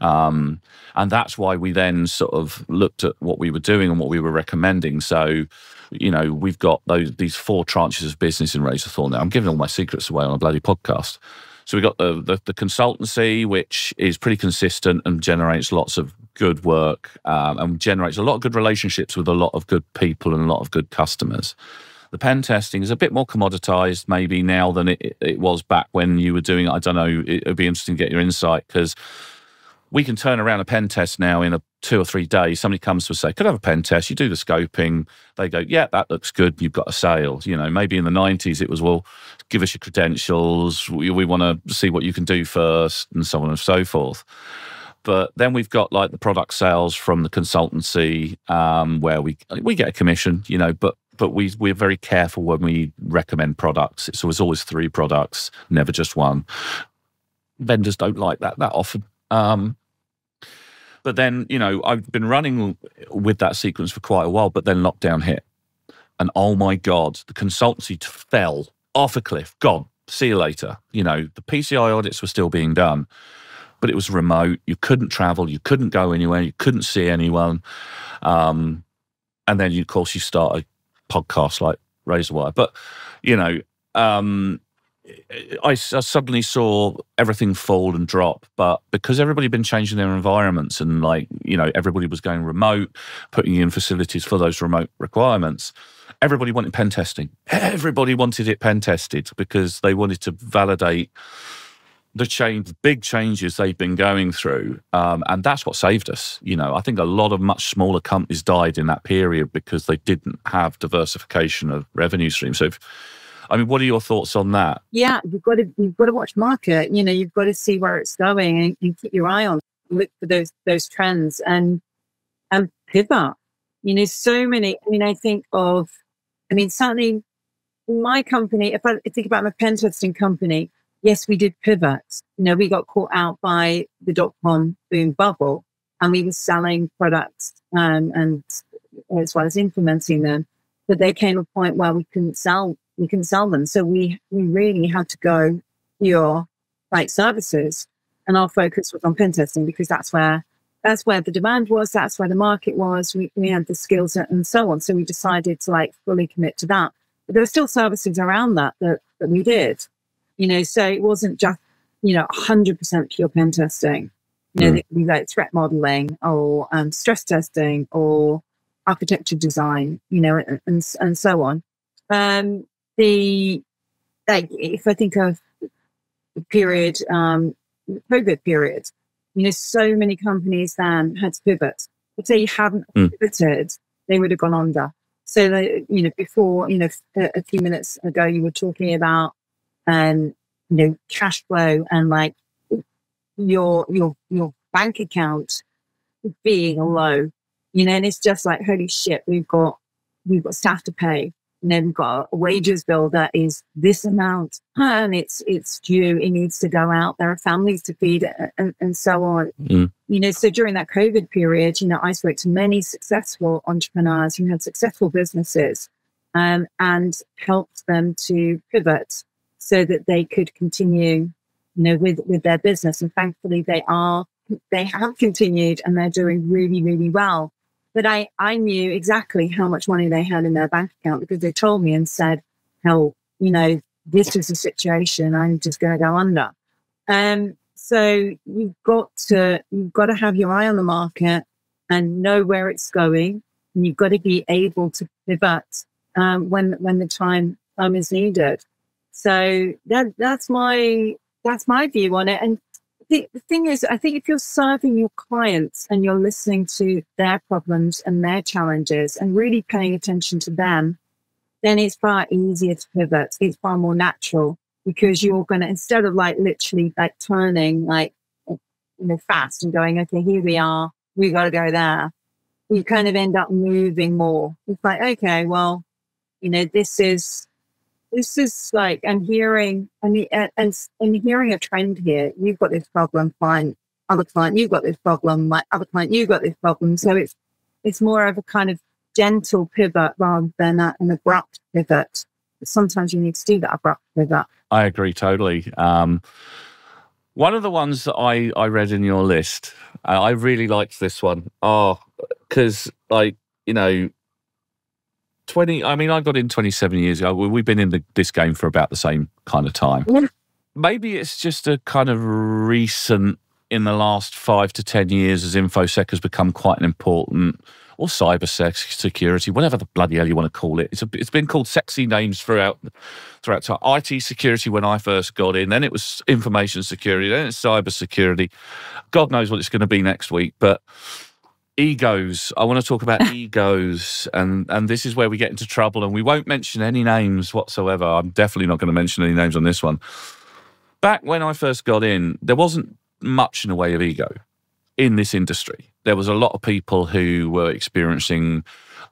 Um, and that's why we then sort of looked at what we were doing and what we were recommending. So, you know, we've got those these four tranches of business in Razorthorn now. I'm giving all my secrets away on a bloody podcast. So we've got the, the, the consultancy, which is pretty consistent and generates lots of good work um, and generates a lot of good relationships with a lot of good people and a lot of good customers. The pen testing is a bit more commoditized maybe now than it, it was back when you were doing it. I don't know. It would be interesting to get your insight because we can turn around a pen test now in a two or three days. Somebody comes to us say, "Could I have a pen test?" You do the scoping. They go, "Yeah, that looks good. You've got a sale." You know, maybe in the nineties it was, "Well, give us your credentials. We, we want to see what you can do first, and so on and so forth." But then we've got like the product sales from the consultancy, um, where we we get a commission, you know, but but we we're very careful when we recommend products. So It's always always three products, never just one. Vendors don't like that that often. Um, but then, you know, I've been running with that sequence for quite a while, but then lockdown hit. And oh my God, the consultancy fell off a cliff, gone. See you later. You know, the PCI audits were still being done, but it was remote. You couldn't travel, you couldn't go anywhere, you couldn't see anyone. Um, and then, of course, you start a podcast like Razorwire. But, you know, um, I, I suddenly saw everything fall and drop, but because everybody had been changing their environments and like you know everybody was going remote, putting in facilities for those remote requirements, everybody wanted pen testing. Everybody wanted it pen tested because they wanted to validate the change, big changes they've been going through, um, and that's what saved us. You know, I think a lot of much smaller companies died in that period because they didn't have diversification of revenue streams. So. If, I mean, what are your thoughts on that? Yeah, you've got to you've got to watch market. You know, you've got to see where it's going and, and keep your eye on. Look for those those trends and and pivot. You know, so many. I mean, I think of. I mean, certainly my company. If I think about my pen testing company, yes, we did pivot. You know, we got caught out by the dot com boom bubble, and we were selling products um, and as well as implementing them. But there came a point where we couldn't sell we couldn't sell them, so we we really had to go your like services, and our focus was on pen testing because that's where that's where the demand was, that's where the market was. We we had the skills and so on. So we decided to like fully commit to that. But there were still services around that that, that we did, you know. So it wasn't just you know 100% pure pen testing. You know, mm. be like threat modeling or um, stress testing or architecture design, you know, and, and, and so on. Um, the, like, if I think of the period, um, COVID period, you know, so many companies then had to pivot. If they hadn't mm. pivoted, they would have gone under. So, they, you know, before, you know, a, a, few minutes ago, you were talking about, um, you know, cash flow and like your, your, your bank account being low you know, and it's just like, holy shit, we've got, we've got staff to pay. And then we've got a wages bill that is this amount and it's, it's due. It needs to go out. There are families to feed and, and so on. Mm. You know, so during that COVID period, you know, I spoke to many successful entrepreneurs who had successful businesses um, and helped them to pivot so that they could continue, you know, with, with their business. And thankfully they are, they have continued and they're doing really, really well. But I, I knew exactly how much money they had in their bank account because they told me and said, hell, you know, this is the situation. I'm just going to go under. Um, so you've got to, you've got to have your eye on the market and know where it's going. And you've got to be able to pivot um, when, when the time, time is needed. So that, that's my, that's my view on it. And the, the thing is, I think if you're serving your clients and you're listening to their problems and their challenges and really paying attention to them, then it's far easier to pivot. It's far more natural because you're going to, instead of like literally like turning like, you know, fast and going, okay, here we are, we got to go there. You kind of end up moving more. It's like, okay, well, you know, this is this is like I'm hearing and and and hearing a trend here. You've got this problem, fine. Other client, you've got this problem. My other client, you've got this problem. So it's it's more of a kind of gentle pivot rather than a, an abrupt pivot. Sometimes you need to do that abrupt pivot. I agree totally. Um, one of the ones that I I read in your list, I really liked this one. Oh, because like you know 20, I mean, I got in 27 years ago. We've been in the, this game for about the same kind of time. Yeah. Maybe it's just a kind of recent, in the last five to 10 years, as InfoSec has become quite an important, or cyber security, whatever the bloody hell you want to call it. It's, a, it's been called sexy names throughout throughout time. IT security when I first got in, then it was information security, then it's cyber security. God knows what it's going to be next week, but egos. I want to talk about (laughs) egos, and and this is where we get into trouble. And we won't mention any names whatsoever. I'm definitely not going to mention any names on this one. Back when I first got in, there wasn't much in the way of ego in this industry. There was a lot of people who were experiencing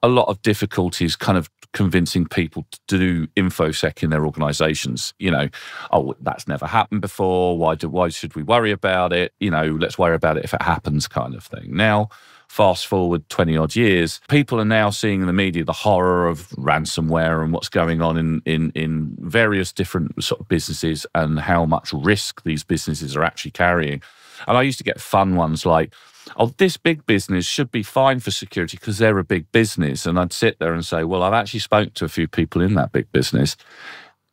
a lot of difficulties, kind of convincing people to do infosec in their organizations you know oh that's never happened before why do why should we worry about it you know let's worry about it if it happens kind of thing now fast forward 20 odd years, people are now seeing in the media the horror of ransomware and what's going on in, in, in various different sort of businesses and how much risk these businesses are actually carrying. And I used to get fun ones like, oh, this big business should be fine for security because they're a big business. And I'd sit there and say, well, I've actually spoke to a few people in that big business.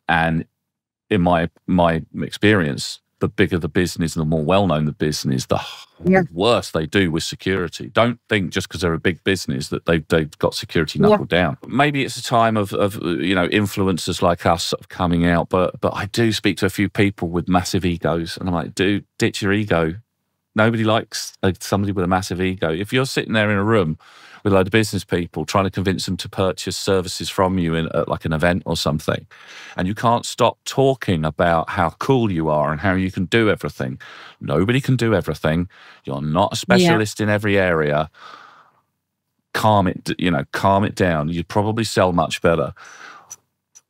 And in my my experience, the bigger the business and the more well known the business, the yeah. worse they do with security. Don't think just because they're a big business that they've, they've got security knuckled yeah. down. Maybe it's a time of, of you know influencers like us sort of coming out, but but I do speak to a few people with massive egos, and I'm like, do ditch your ego. Nobody likes somebody with a massive ego. If you're sitting there in a room with a load of business people trying to convince them to purchase services from you in at like an event or something. And you can't stop talking about how cool you are and how you can do everything. Nobody can do everything. You're not a specialist yeah. in every area. Calm it, you know, calm it down. You'd probably sell much better.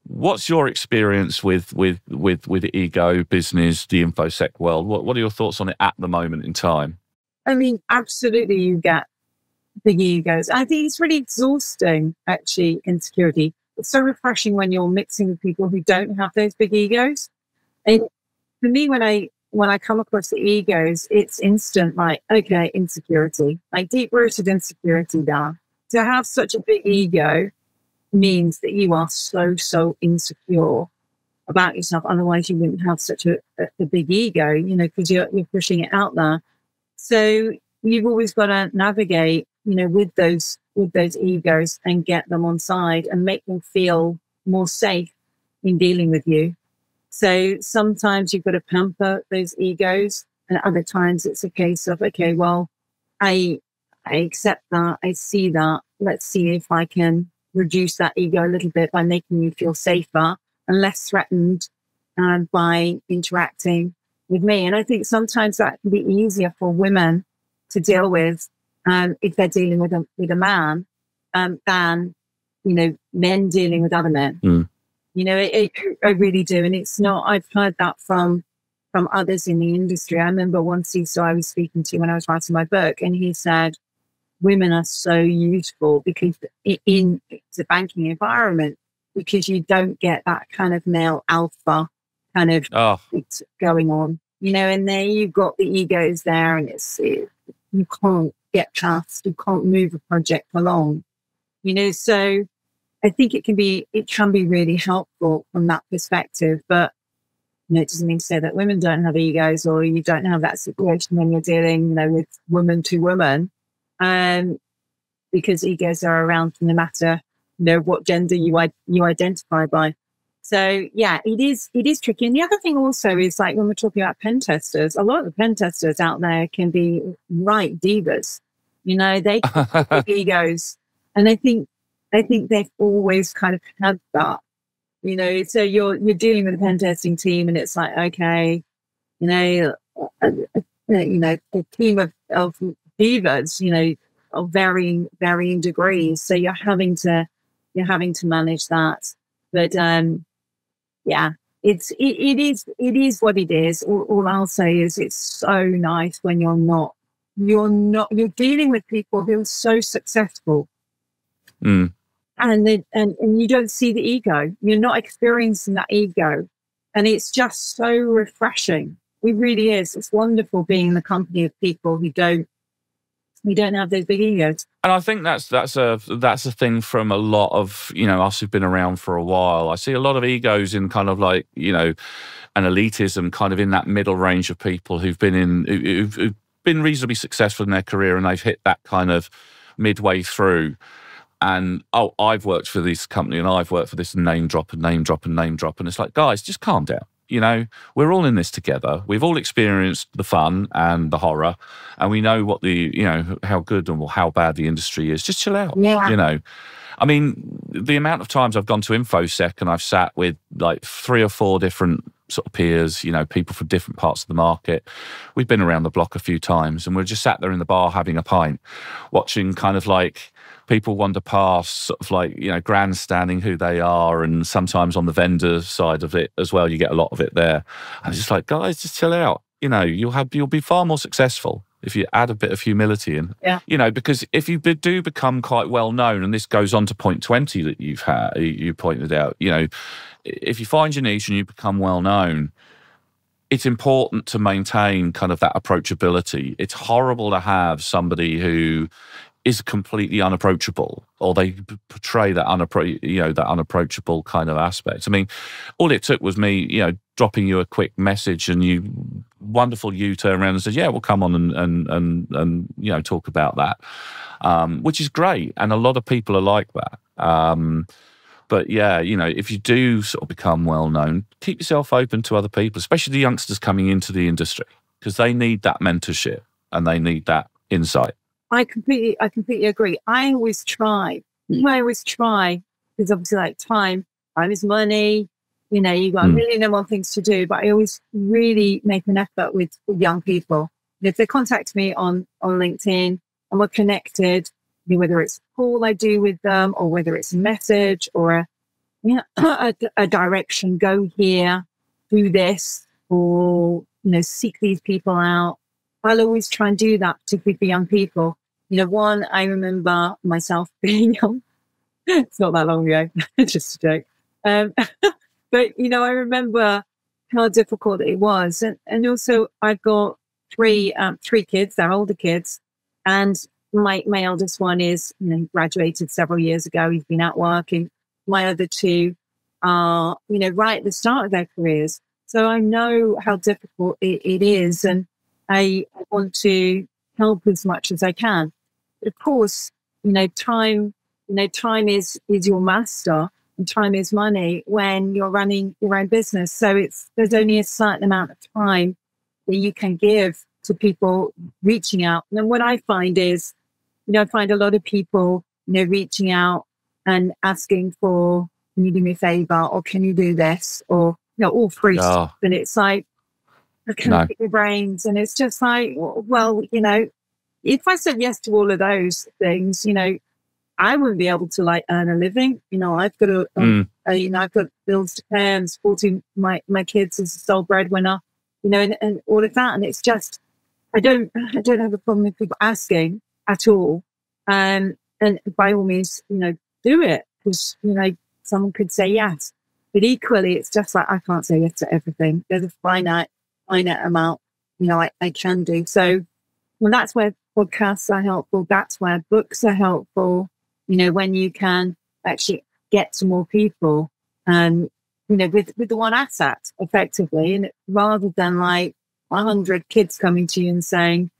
What's your experience with with with with ego business, the infosec world? What what are your thoughts on it at the moment in time? I mean, absolutely, you get big egos. I think it's really exhausting, actually, insecurity. It's so refreshing when you're mixing with people who don't have those big egos. And for me, when I when I come across the egos, it's instant like, okay, insecurity, like deep rooted insecurity there. To have such a big ego means that you are so, so insecure about yourself. Otherwise, you wouldn't have such a, a, a big ego, you know, because you're, you're pushing it out there. So you've always got to navigate, you know, with those with those egos and get them on side and make them feel more safe in dealing with you. So sometimes you've got to pamper those egos, and other times it's a case of okay, well, I I accept that, I see that. Let's see if I can reduce that ego a little bit by making you feel safer and less threatened uh, by interacting with me. And I think sometimes that can be easier for women to deal with um, if they're dealing with a, with a man um, than, you know, men dealing with other men. Mm. You know, it, it, I really do. And it's not, I've heard that from, from others in the industry. I remember one CISO I was speaking to when I was writing my book and he said, women are so useful because in the banking environment, because you don't get that kind of male alpha kind of oh. going on, you know, and there you've got the egos there and it's, it, you can't get past, you can't move a project along, you know, so I think it can be, it can be really helpful from that perspective, but you know, it doesn't mean to say that women don't have egos or you don't have that situation when you're dealing, you know, with woman to woman um, because egos are around no matter you know what gender you you identify by. So yeah, it is it is tricky. And the other thing also is like when we're talking about pen testers, a lot of the pen testers out there can be right divas. You know, they (laughs) egos, and I think I think they've always kind of had that. You know, so you're you're dealing with a pen testing team, and it's like okay, you know, uh, uh, you know, a team of of divas, you know, of varying varying degrees. So you're having to you're having to manage that. But um, yeah, it's it, it is it is what it is. All, all I'll say is it's so nice when you're not you're not you're dealing with people who are so successful. Mm. And, the, and and you don't see the ego. You're not experiencing that ego, and it's just so refreshing. It really is. It's wonderful being in the company of people who don't we don't have those big egos. And I think that's that's a that's a thing from a lot of you know us who've been around for a while. I see a lot of egos in kind of like you know an elitism, kind of in that middle range of people who've been in who've, who've been reasonably successful in their career and they've hit that kind of midway through. And oh, I've worked for this company and I've worked for this name drop and name drop and name drop, and it's like, guys, just calm down you know, we're all in this together. We've all experienced the fun and the horror, and we know what the, you know, how good and how bad the industry is. Just chill out. Yeah. You know, I mean, the amount of times I've gone to InfoSec and I've sat with like three or four different sort of peers, you know, people from different parts of the market. We've been around the block a few times and we're just sat there in the bar having a pint, watching kind of like, people wander past, sort of like you know, grandstanding who they are, and sometimes on the vendor side of it as well, you get a lot of it there. I'm just like, guys, just chill out. You know, you'll have you'll be far more successful if you add a bit of humility in. Yeah. You know, because if you do become quite well known, and this goes on to point twenty that you've had, you pointed out. You know, if you find your niche and you become well known it's important to maintain kind of that approachability. It's horrible to have somebody who is completely unapproachable or they portray that unappro- you know that unapproachable kind of aspect i mean all it took was me you know dropping you a quick message and you wonderful you turn around and said yeah we'll come on and and and, and you know talk about that um, which is great and a lot of people are like that um, but yeah, you know, if you do sort of become well known, keep yourself open to other people, especially the youngsters coming into the industry, because they need that mentorship and they need that insight. I completely, I completely agree. I always try. I always try because obviously, like time, time is money. You know, you got mm. a million and one things to do, but I always really make an effort with, with young people. If they contact me on on LinkedIn and we're connected, whether it's a call I do with them or whether it's a message or a you know, (clears throat) a, a direction, go here, do this, or you know, seek these people out. I'll always try and do that, particularly for young people. You know, one, I remember myself (laughs) being young. it's not that long ago, (laughs) just a joke. Um, (laughs) but, you know, I remember how difficult it was. And, and also, I've got three, um, three kids, they're older kids. And my, my eldest one is, you know, graduated several years ago. He's been out working. My other two are, you know, right at the start of their careers. So I know how difficult it, it is. And I want to help as much as I can. But of course, you know, time, you know, time is, is your master and time is money when you're running your own business. So it's, there's only a certain amount of time that you can give to people reaching out. And what I find is, you know, I find a lot of people, you know, reaching out and asking for, can you do me a favor or can you do this or, you know, all free oh. stuff. And it's like, No. your brains. And it's just like, well, you know, if I said yes to all of those things, you know, I wouldn't be able to like earn a living. You know, I've got a, mm. you know, I've got bills to pay and supporting my, my kids as a sole breadwinner, you know, and, and all of that. And it's just, I don't, I don't have a problem with people asking at all. Um, and by all means, you know, do it because, you know, someone could say yes. But equally, it's just like, I can't say yes to everything. There's a finite, finite amount, you know, I, I can do. So, well, that's where podcasts are helpful. That's where books are helpful. You know, when you can actually get to more people and, you know, with, with the one asset effectively. And rather than like a hundred kids coming to you and saying,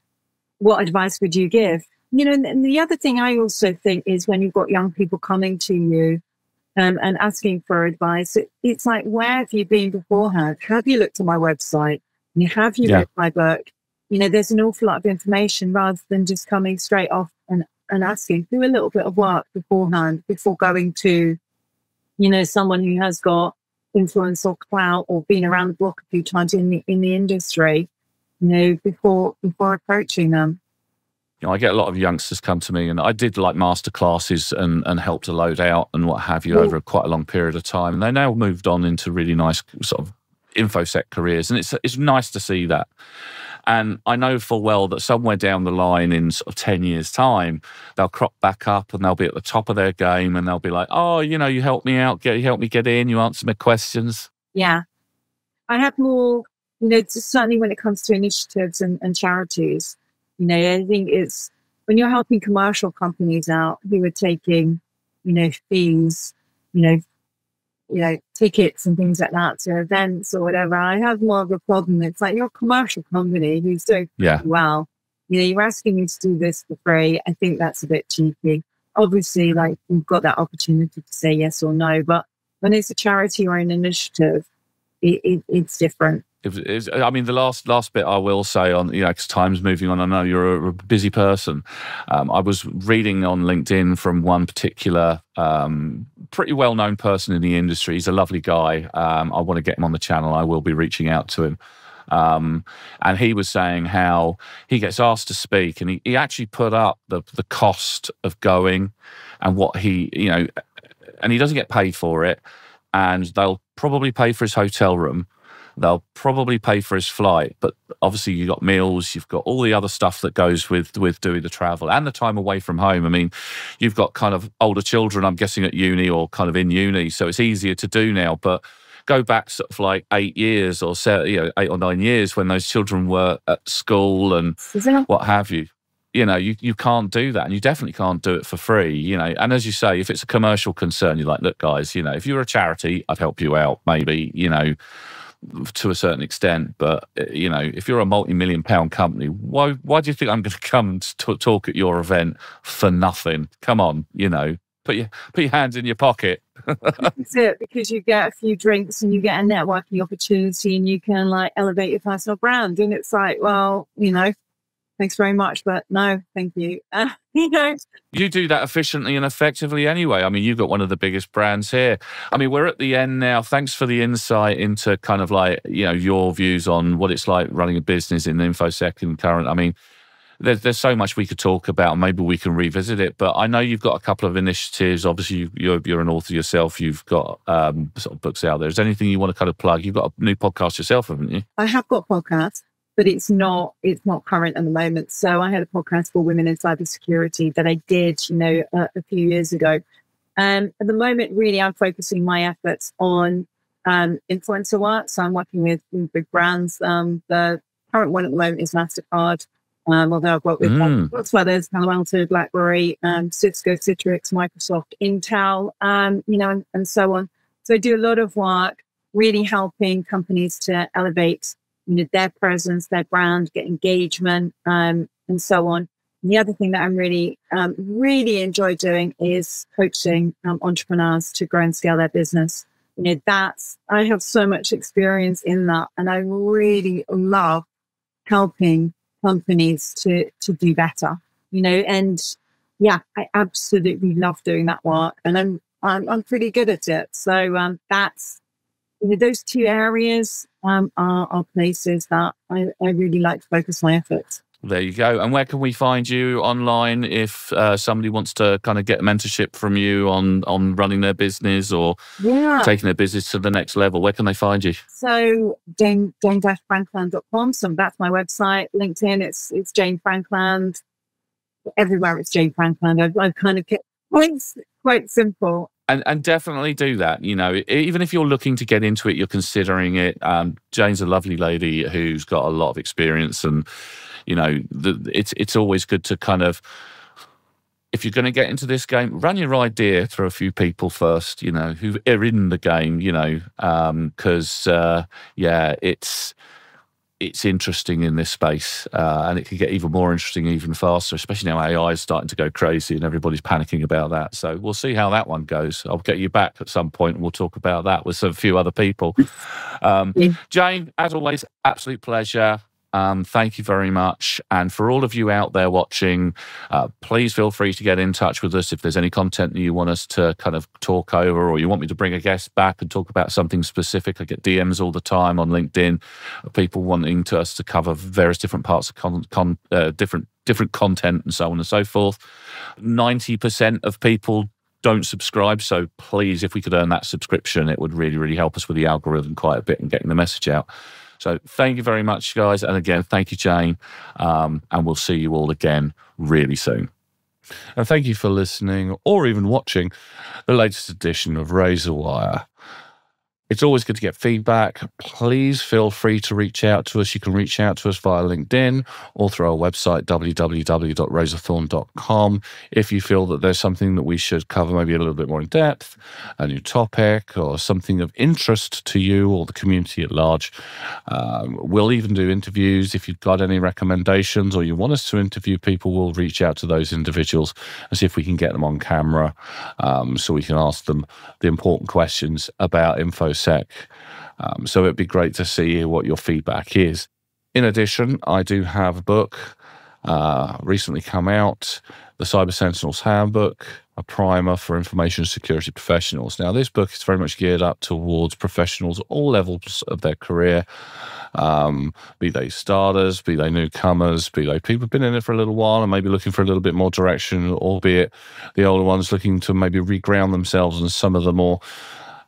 what advice would you give? You know, and, and the other thing I also think is when you've got young people coming to you um, and asking for advice, it, it's like, where have you been beforehand? Have you looked at my website? Have you yeah. read my book? You know, there's an awful lot of information rather than just coming straight off and, and asking. Do a little bit of work beforehand before going to, you know, someone who has got influence or clout or been around the block a few times in the in the industry, you know, before before approaching them you know, I get a lot of youngsters come to me, and I did like master classes and and help to load out and what have you over quite a long period of time. And they now moved on into really nice sort of infosec careers, and it's it's nice to see that. And I know full well that somewhere down the line, in sort of ten years' time, they'll crop back up and they'll be at the top of their game, and they'll be like, "Oh, you know, you helped me out, get you helped me get in, you answered my questions." Yeah, I have more. You know, certainly when it comes to initiatives and, and charities, you know, I think it's when you're helping commercial companies out who are taking, you know, fees, you know, you know, tickets and things like that to events or whatever. I have more of a problem. It's like you're a commercial company who's doing yeah. well. You know, you're asking me to do this for free. I think that's a bit cheeky. Obviously, like you've got that opportunity to say yes or no, but when it's a charity or an initiative, it, it, it's different. I mean, the last last bit I will say on you know because time's moving on. I know you're a, busy person. Um, I was reading on LinkedIn from one particular um, pretty well known person in the industry. He's a lovely guy. Um, I want to get him on the channel. I will be reaching out to him. Um, and he was saying how he gets asked to speak, and he, he actually put up the the cost of going and what he you know, and he doesn't get paid for it, and they'll probably pay for his hotel room They'll probably pay for his flight, but obviously you've got meals, you've got all the other stuff that goes with with doing the travel and the time away from home. I mean, you've got kind of older children, I'm guessing at uni or kind of in uni, so it's easier to do now. But go back sort of like eight years or so, you know, eight or nine years when those children were at school and what have you you know, you, you can't do that. And you definitely can't do it for free, you know. And as you say, if it's a commercial concern, you're like, look, guys, you know, if you're a charity, I'd help you out, maybe, you know, to a certain extent. But uh, you know, if you're a multi-million pound company, why why do you think I'm going (laughs) to come to talk at your event for nothing? Come on, you know, put your put your hands in your pocket. (laughs) That's it, because you get a few drinks and you get a networking opportunity, and you can like elevate your personal brand. And it's like, well, you know, thanks very much, but no, thank you. (laughs) Uh, you know, you do that efficiently and effectively anyway. I mean, you've got one of the biggest brands here. I mean, we're at the end now. Thanks for the insight into kind of like, you know, your views on what it's like running a business in the InfoSec and current. I mean, there's, there's so much we could talk about. Maybe we can revisit it. But I know you've got a couple of initiatives. Obviously, you're, you're an author yourself. You've got um, sort of books out there. Is there anything you want to kind of plug? You've got a new podcast yourself, haven't you? I have got podcasts but it's not it's not current at the moment. So I had a podcast for women in cybersecurity that I did, you know, uh, a few years ago. Um, at the moment, really, I'm focusing my efforts on um, influencer work. So I'm working with, with big brands. Um, the current one at the moment is Mastercard. Um, although I've worked with mm. lots of others, Palo Alto, BlackBerry, um, Cisco, Citrix, Microsoft, Intel, um, you know, and, and so on. So I do a lot of work really helping companies to elevate you know, their presence, their brand, get engagement, um, and so on. And the other thing that I'm really, um, really enjoy doing is coaching um, entrepreneurs to grow and scale their business. You know, that's, I have so much experience in that. And I really love helping companies to, to do better, you know, and yeah, I absolutely love doing that work and I'm, I'm, I'm pretty good at it. So, um, that's, you know, those two areas um, are, are places that I, I really like to focus my efforts. There you go. And where can we find you online if uh, somebody wants to kind of get mentorship from you on on running their business or yeah. taking their business to the next level? Where can they find you? So Jane jane-frankland.com. So that's my website. LinkedIn, it's it's Jane Frankland. Everywhere it's Jane Frankland. I've, I've kind of kept (laughs) quite quite simple and and definitely do that. You know, even if you're looking to get into it, you're considering it. Um, Jane's a lovely lady who's got a lot of experience, and you know, the, it's it's always good to kind of. If you're going to get into this game, run your idea through a few people first, you know, who are in the game, you know, because, um, uh, yeah, it's, it's interesting in this space uh, and it can get even more interesting even faster, especially now AI is starting to go crazy and everybody's panicking about that. So we'll see how that one goes. I'll get you back at some point and we'll talk about that with a few other people. Um, Jane, as always, absolute pleasure. Um, thank you very much. And for all of you out there watching, uh, please feel free to get in touch with us if there's any content that you want us to kind of talk over or you want me to bring a guest back and talk about something specific. I get DMs all the time on LinkedIn, people wanting to us to cover various different parts of con, con uh, different different content and so on and so forth. 90% of people don't subscribe. So please, if we could earn that subscription, it would really, really help us with the algorithm quite a bit and getting the message out. So thank you very much, guys. And again, thank you, Jane. Um, and we'll see you all again really soon. And thank you for listening or even watching the latest edition of Razorwire. It's always good to get feedback. Please feel free to reach out to us. You can reach out to us via LinkedIn or through our website, www.razorthorn.com. If you feel that there's something that we should cover, maybe a little bit more in depth, a new topic, or something of interest to you or the community at large, um, we'll even do interviews. If you've got any recommendations or you want us to interview people, we'll reach out to those individuals and see if we can get them on camera um, so we can ask them the important questions about info sec. Um, so it'd be great to see what your feedback is. In addition, I do have a book uh, recently come out, the Cyber Sentinels Handbook, a primer for information security professionals. Now, this book is very much geared up towards professionals all levels of their career, um, be they starters, be they newcomers, be they people who've been in it for a little while and maybe looking for a little bit more direction, albeit the older ones looking to maybe reground themselves in some of the more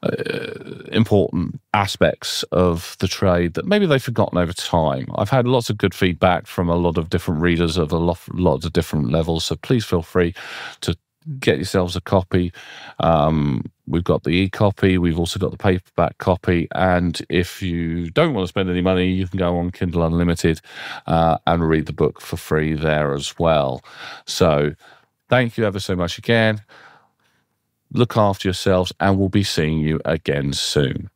uh, important aspects of the trade that maybe they've forgotten over time. I've had lots of good feedback from a lot of different readers of a lot, lots of different levels. So please feel free to get yourselves a copy. Um, we've got the e-copy. We've also got the paperback copy. And if you don't want to spend any money, you can go on Kindle Unlimited uh, and read the book for free there as well. So thank you ever so much again. Look after yourselves, and we'll be seeing you again soon.